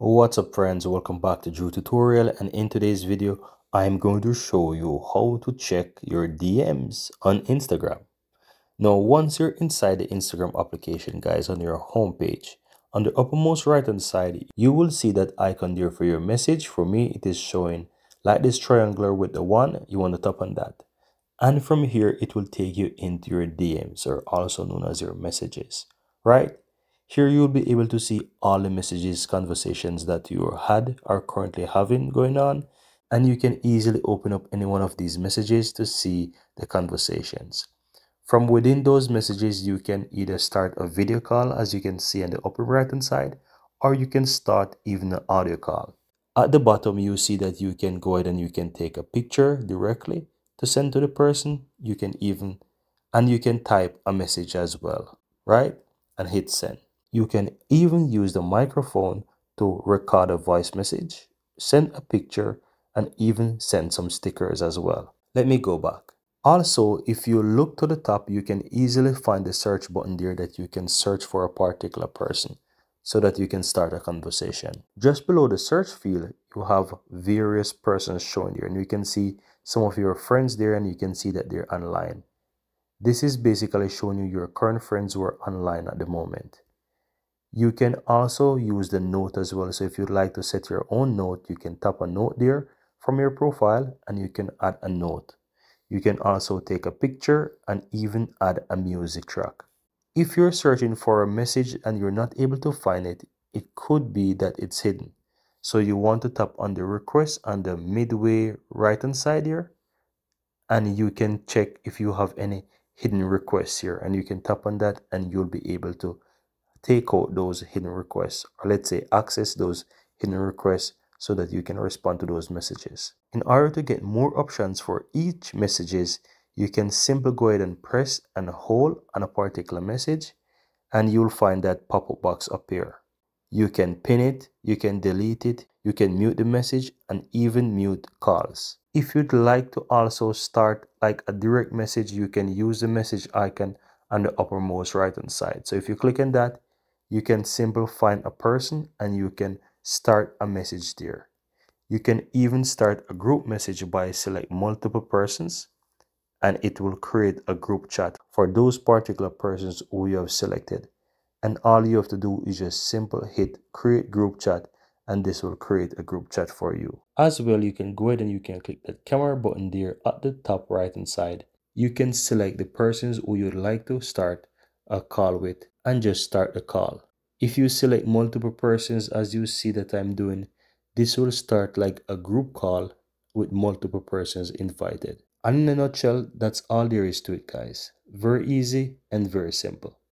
What's up friends, welcome back to Drew Tutorial and in today's video, I'm going to show you how to check your DMs on Instagram. Now once you're inside the Instagram application guys on your homepage, on the uppermost right hand side, you will see that icon there for your message. For me, it is showing like this triangular with the one, you want to tap on that. And from here, it will take you into your DMs or also known as your messages, right? Here you will be able to see all the messages, conversations that you had or currently having going on. And you can easily open up any one of these messages to see the conversations. From within those messages, you can either start a video call as you can see on the upper right hand side, or you can start even an audio call. At the bottom, you see that you can go ahead and you can take a picture directly to send to the person. You can even, and you can type a message as well, right? And hit send. You can even use the microphone to record a voice message, send a picture, and even send some stickers as well. Let me go back. Also, if you look to the top, you can easily find the search button there that you can search for a particular person so that you can start a conversation. Just below the search field, you have various persons shown here and you can see some of your friends there and you can see that they're online. This is basically showing you your current friends who are online at the moment. You can also use the note as well. So if you'd like to set your own note, you can tap a note there from your profile and you can add a note. You can also take a picture and even add a music track. If you're searching for a message and you're not able to find it, it could be that it's hidden. So you want to tap on the request on the midway right hand side here and you can check if you have any hidden requests here and you can tap on that and you'll be able to take out those hidden requests or let's say access those hidden requests so that you can respond to those messages. In order to get more options for each messages, you can simply go ahead and press and hold on a particular message and you'll find that pop-up box appear. You can pin it, you can delete it, you can mute the message and even mute calls. If you'd like to also start like a direct message, you can use the message icon on the uppermost right hand side. So if you click on that, you can simply find a person and you can start a message there. You can even start a group message by select multiple persons and it will create a group chat for those particular persons who you have selected. And all you have to do is just simple hit create group chat and this will create a group chat for you. As well, you can go ahead and you can click that camera button there at the top right hand side. You can select the persons who you'd like to start a call with and just start the call. If you select multiple persons as you see that I'm doing, this will start like a group call with multiple persons invited. And in a nutshell, that's all there is to it guys. Very easy and very simple.